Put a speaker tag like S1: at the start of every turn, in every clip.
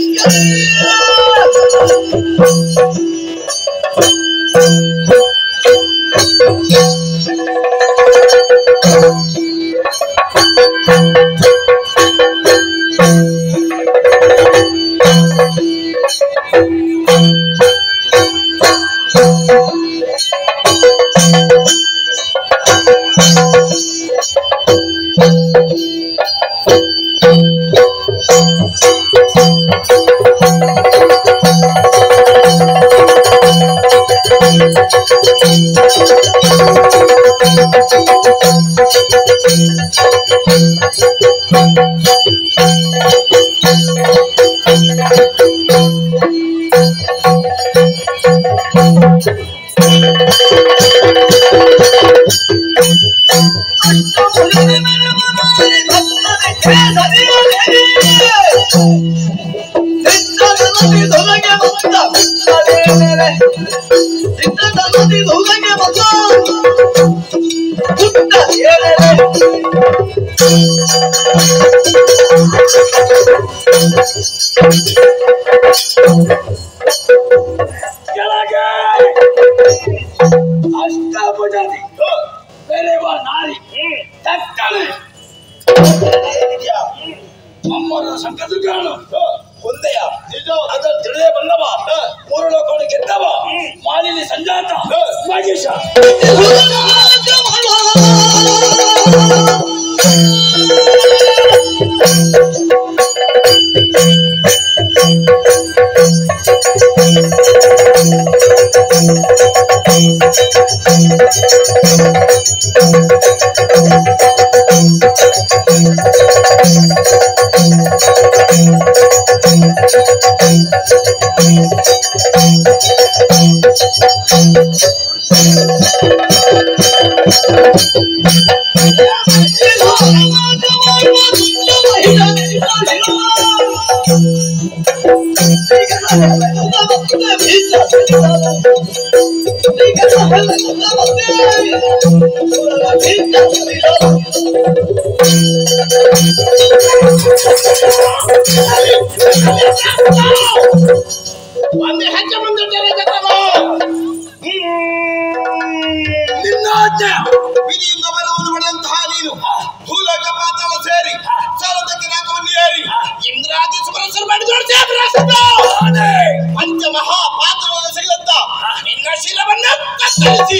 S1: Yeah. ಸಂಕಟಗಳು ಹೊಂದೆಯ ಅದ ತಿಳಿದೇ ಬಂದವ ಮೂರು ಲೋಕವನ್ನು ಗೆದ್ದವ ಮಾಲಿನಿ ಸಂಜಾತ ಮಹೇಶ
S2: ಒಂದು ಹೆಜ್ಜೆ ಮುಂದಿಟ್ಟರೆ ಜಗತ್ತಲ್ಲ.
S1: ನಿನ್ನ ಆಜ್ಞೆ
S2: ವಿಧಿಯಿಂದ ಮಾಡಿದ್ರು ಪಂಚ ಮಹಾ ಪಾತ್ರವನ್ನು ಸಿಗದಂತ ನಿನ್ನ ಶಿರವನ್ನ ಕತ್ತರಿಸಿ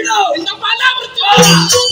S1: ¡La palabra!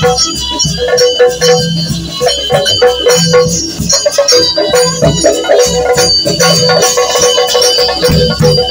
S1: Thank you.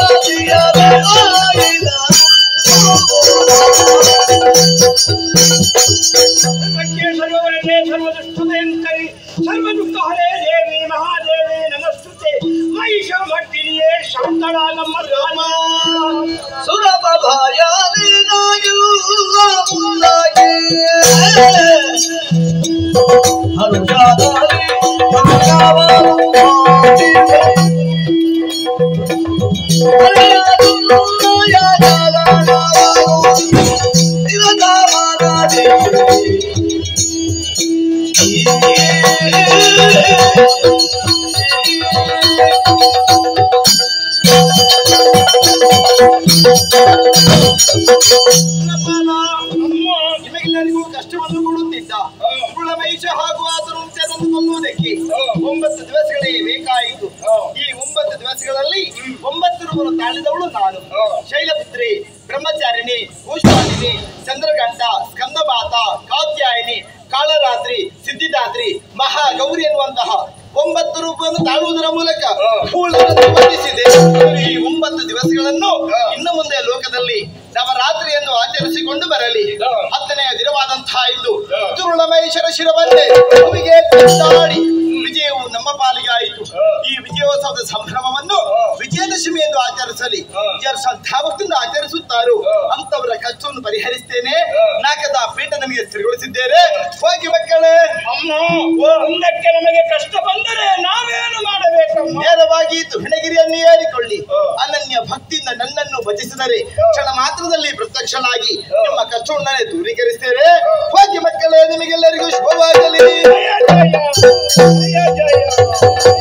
S1: सरोवरणे सर्वदुष्टुभयङ्करि सर्वदुःखहरे
S3: देवी महादेवी नमस्तुते महिषमर्दिन्ये शान्तरागं मर्गामा
S2: सुरपभाया Hallelujah. ಕೊಡುತ್ತಿದ್ದ ಕುಳಮೈಷ ಹಾಗೂ ಆತನು ಕೊಲ್ಲುವುದಕ್ಕೆ ಒಂಬತ್ತು ದಿವಸಗಳೇ ಬೇಕಾಯಿತು. ಈ ಒಂಬತ್ತು ದಿವಸಗಳಲ್ಲಿ ಒಂಬತ್ತು ರೂಪಾಯಿ ತಾಳಿದವಳು ನಾನು. ಶೈಲಪುತ್ರಿ ಬ್ರಹ್ಮಚಾರಿಣಿ ಭೂಷಾಲಿನಿ ಚಂದ್ರಗಂಟ ಸ್ಕಂದಮಾತ ಕಾತ್ಯಾಯಿನಿ ಕಾಳರಾತ್ರಿ ಸಿದ್ಧಿದಾತ್ರಿ ಮಹಾಗೌರಿ ಎನ್ನುವಂತಹ ಒಂಬತ್ತು ರೂಪವನ್ನು ತಾಳುವುದರ ಮೂಲಕ ಈ ಒಂಬತ್ತು ದಿವಸಗಳನ್ನು ಲೋಕದಲ್ಲಿ ನವರಾತ್ರಿಯನ್ನು ಆಚರಿಸಿಕೊಂಡು ಬರಲಿ. ಹತ್ತನೆಯ ದಿನವಾದಂತಹ ಇಂದು ದುರುಳಮಹೇಶ್ವರ ಶಿರವನ್ನೇ ಭೂಮಿಗೆ ವಿಜಯವು ನಮ್ಮ ಪಾಲಿಗೆ ಆಯಿತು. ಈ ವಿಜಯೋತ್ಸವದ ಸಂಭ್ರಮವನ್ನು ವಿಜಯದಶಮಿ ಎಂದು ಆಚರಿಸಲಿ. ಯಾರು ಶ್ರದ್ಧಾಭಕ್ತಿಯಿಂದ ಆಚರಿಸುತ್ತಾರೋ ಅಂತವರ ಕಷ್ಟವನ್ನು ಪರಿಹರಿಸ್ತೇನೆ. ನಾಕದ ಪೀಠ ನಮಗೆ ಸ್ಥಿರಗೊಳಿಸಿದ್ದೇನೆ ಹೋಗಿ ಮಕ್ಕಳೇ.
S1: ಅಮ್ಮ ಮುಂದಕ್ಕೆ ನಮಗೆ ಕಷ್ಟ ಬಂದರೆ ನಾವೇನು ಮಾಡಬೇಕು
S2: ನೇರವಾಗಿ ಹಿಣಗಿರಿಯನ್ನು ಏರಿಕೊಳ್ಳಿ. ಅನನ್ಯ ಭಕ್ತಿಯಿಂದ ನನ್ನನ್ನು ಭಜಿಸಿದರೆ ಕ್ಷಣ ಮಾತ್ರದಲ್ಲಿ ಪ್ರತ್ಯಕ್ಷನಾಗಿ ನಿಮ್ಮ ಕಷ್ಟವನ್ನೇ ದೂರೀಕರಿಸ್ತೇವೆ ಹೋಗಿ ಮಕ್ಕಳೇ ನಿಮಗೆಲ್ಲರಿಗೂ ಶುಭವಾಗಲಿ.
S1: ಜಯ ಜಯ.